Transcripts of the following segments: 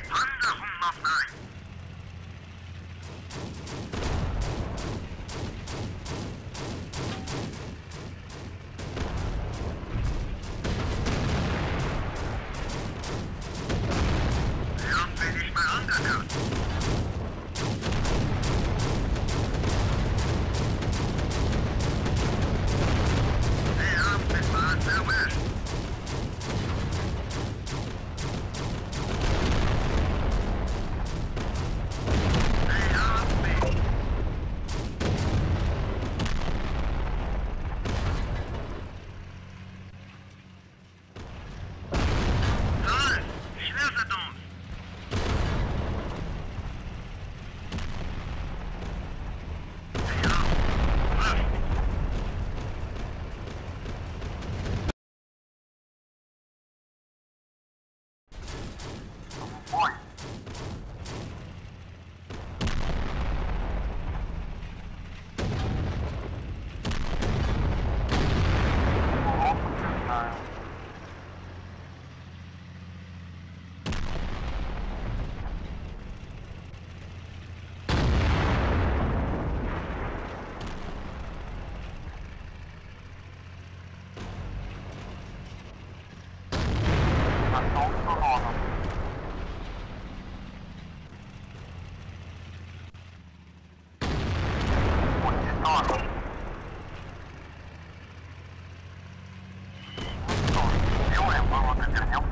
It's wonderful, my boy. было, да вернем.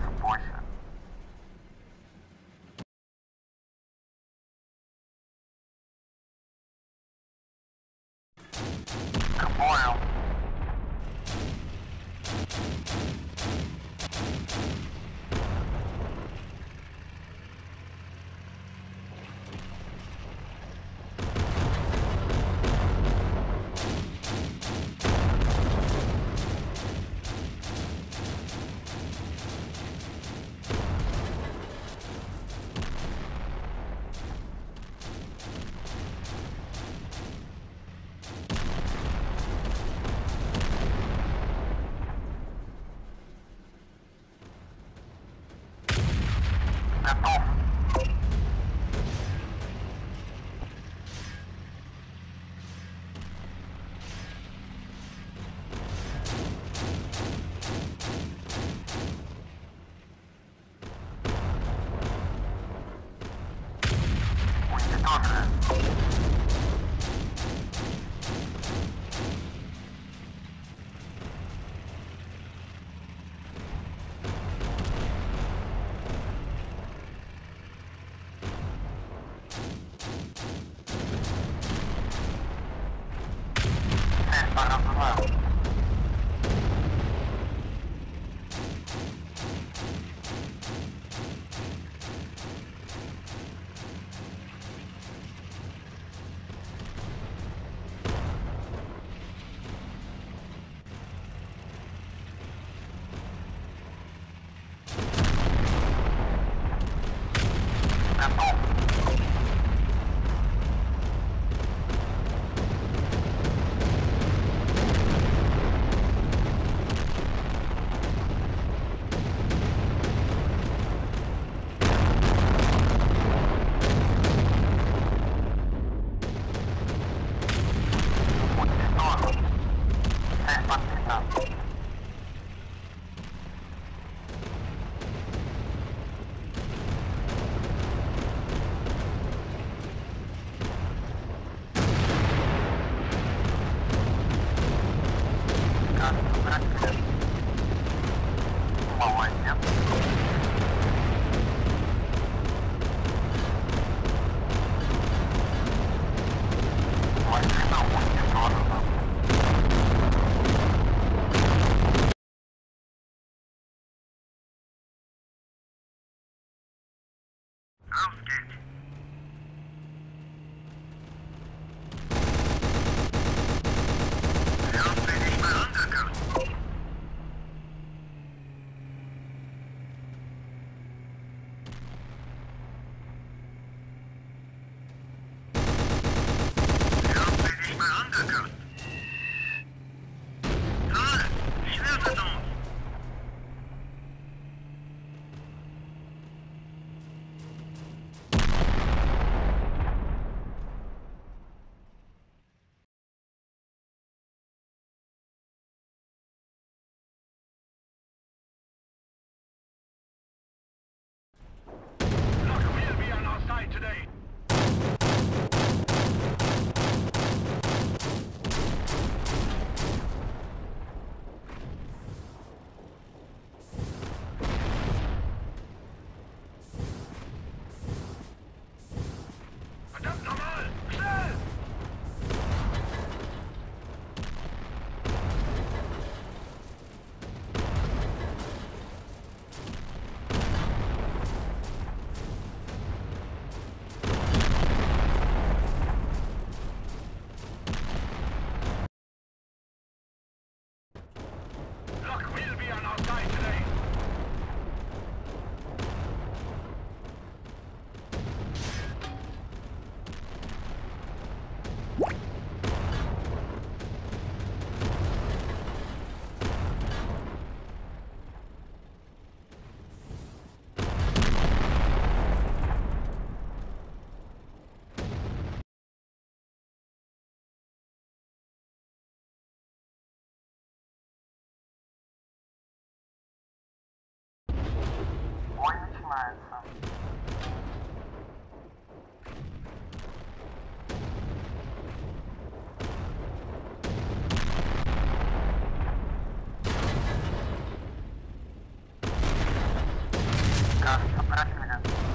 araç mıydı?